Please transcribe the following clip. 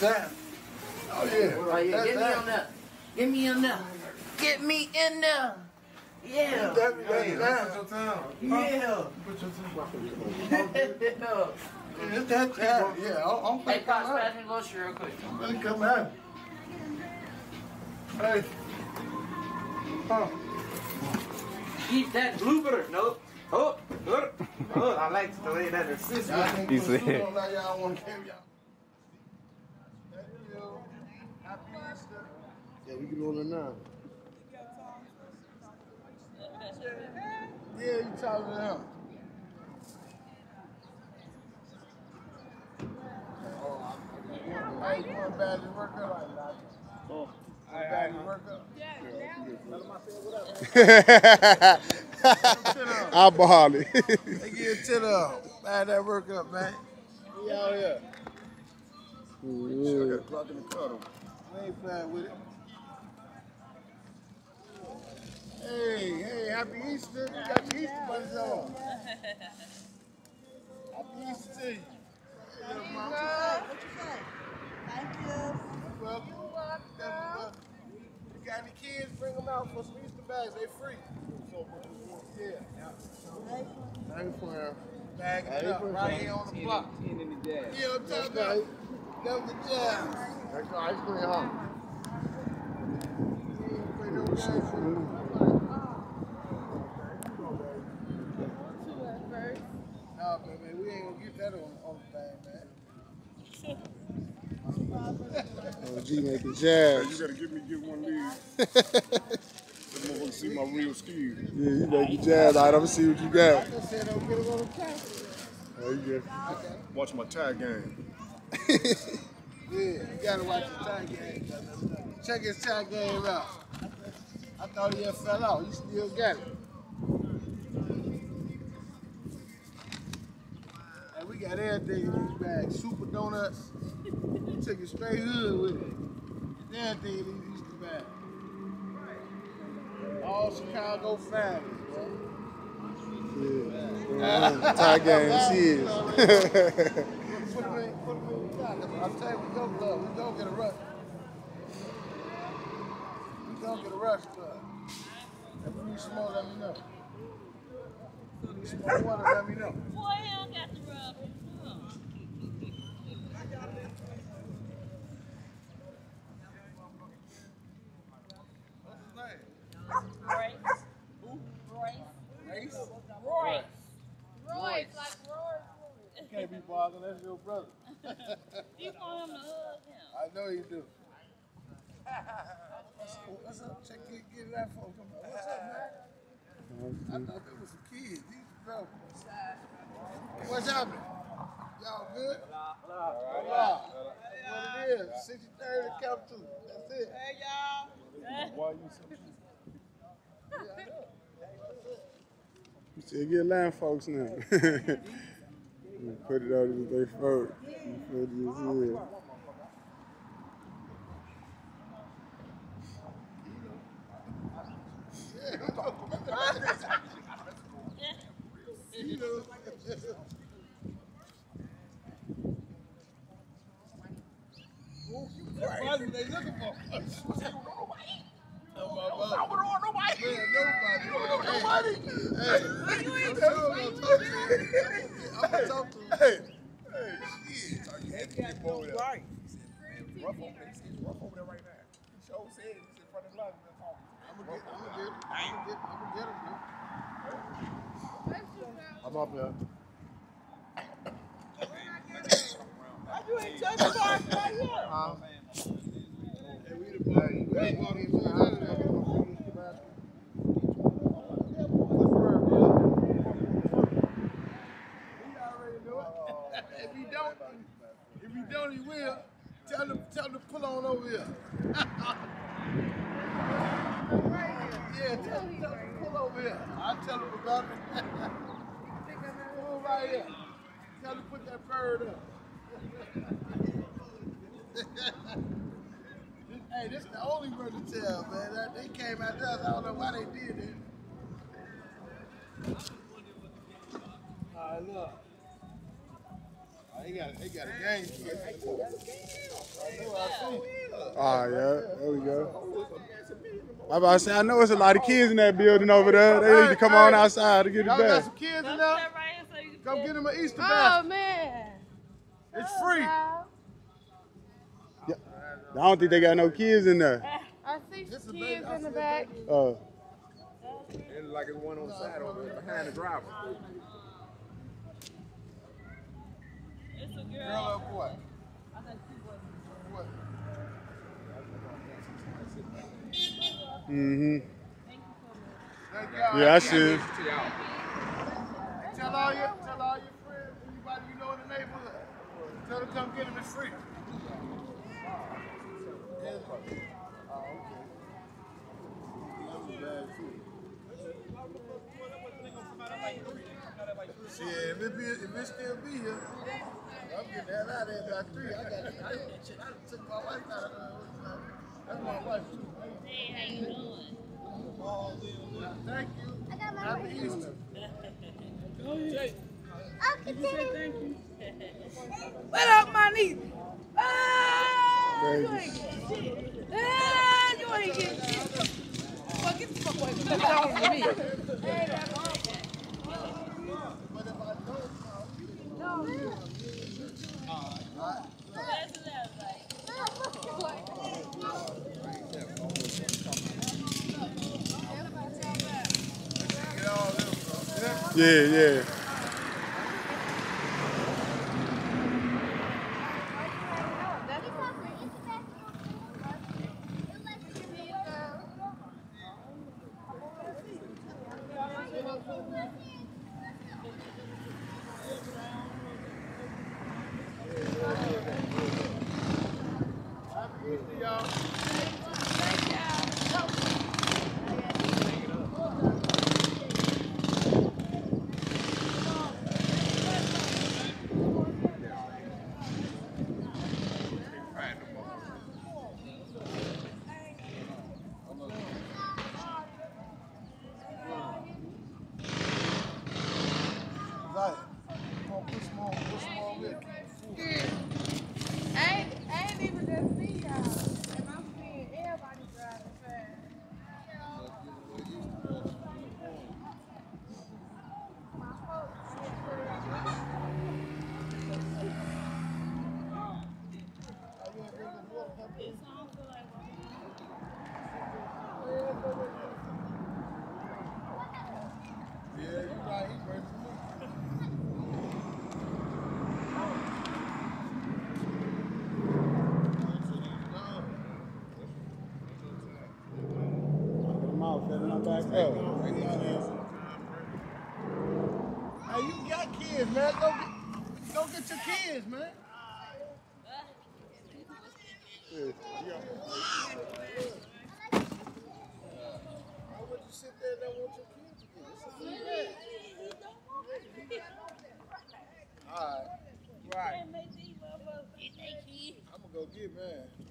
that time. Oh yeah. Oh, yeah, get me time. on there. Get me in there. Get me in there. Yeah. That, that Hey, time. put your time. Yeah. Put your time. It's that time. Yeah, I'm, I'm Hey, finna Pops, come out. pass me lotion real quick. I'm finna come out. Hey. Huh. Keep that blooper. Nope. Oh, oh, oh, I like the way that assists me. Y'all ain't He put said- suit on like y'all want to carry y'all. Thank you. Happy Easter. Yeah, we can order now. Yeah, you talking to him. Oh, oh. I- you want bad to work up? Oh. Bad to work up? I ball it. They get to the bad that work up, man. We out here. Ooh. Clock in the cuddle. We ain't playing with it. Hey, hey, happy Easter. You got your Easter on. Happy Easter to you. Little mama. What you say? Thank you. Well, you got any kids, bring them out for some Easter bags. They free. So, yeah. Thank you for them. Bagging it up right here on the block. Yeah, I'm talking about. That was the jazz. That's the ice cream, huh? You ain't play no games. No, man, man, we ain't gonna get that on, on the thing, man. OG making jazz. You gotta get me get one of these. Let motherfucker see my real skills. Yeah, you making jazz. All right, I'm gonna see what you got. I just said don't get it on the couch. Oh, you good. Watch my tag game. Yeah, you gotta watch the tag game. Check his tag game out. I thought he had fell out. You still got it. And we got everything in these bags. Super donuts. You Took it straight hood with it. And everything in these Easter bags. All Chicago families, bro. Yeah. Tie game, serious. Put them in, put them in the. I'm telling you, we go club. We go get a rush. We go get a rush club. If you need some more, let me know. If you need some more water, let me know. Boy, hell got the rub. What's his name? Royce. Royce. Race? Royce. Royce, like Royce. Can't be bothered. That's your brother. You want him to hug him. I know you do. What's, oh, what's up? Check it, get it out for him. Come on. What's up, man? I thought there was some kids. These grown. What's happening? Y'all good? Hola. What it is? 6030 come to. That's it. Hey, y'all. Why you so You still get line folks now. You Put it out as they folk. You feel this here. You know. That's what they looking for. Oh, my God. I wouldn't want nobody. Man, nobody. Hey, hey. I'm sure I'm gonna talk to him. I'm talk to. Hey, hey, shit. Are you happy to get over there? right? He said, man, it's rough over there. He said, it's rough over there right now. He sure said it. He said, front of the line. I'm gonna get, I'm gonna get, I'm gonna get, I'm gonna get him, man. I'm up here. You ain't touching bar right here. Huh? Hey, we the boy. You gotta walk into the house. I'm gonna finish the bathroom. What's the word, Bill? He already know it. if you don't, if you don't, he will. Tell him, to pull on over here. yeah, tell him, tell him to pull over here. I'll tell him about it. pull right here. Tell him to put that bird up. hey, this is the only word to tell, man. That, they came after us. I don't know why they did it. All right, look. They got, they got a game. Ah, yeah. There we go. I about to say, I know it's a lot of kids in that building over there. They need to come on outside to get it Y'all got back. some kids in Come there? sit right here so you Go get them an Easter basket. Oh basket. man. It's free. Wow. I don't think they got no kids in there. I see This is kids in the back. Uh, And like it's one on the side over there behind the driver. It's a Girl girl. or boy? I think two boys. What? Mm-hmm. Yeah, I should. Tell all your, tell all your friends, anybody you know in the neighborhood. Tell them to come get them. It's free. Shit, if it, be, if it still be here, I'm getting the hell out of there by three. I got I, shit, I took my wife out of there. That's my wife too. Hey, how you doing? Thank you. Happy Easter. What up, my niece? Ah, you ain't shit. Ah, you ain't getting shit. Get the fuck away from me. Get of me. Hey, that's all. Yeah, yeah. Happy Easter, y'all. Right. Come on, put some more, put some more with it. I ain't, I ain't even just see y'all. And I'm seeing everybody driving fast. Yeah, you right. He ready for me. I'm out, setting them back up. Hey, you got kids, man. Go get, go get your kids, man. Why would you sit there and not want your kids to get? It's a free bag. All right. Right. I'm gonna go get mine.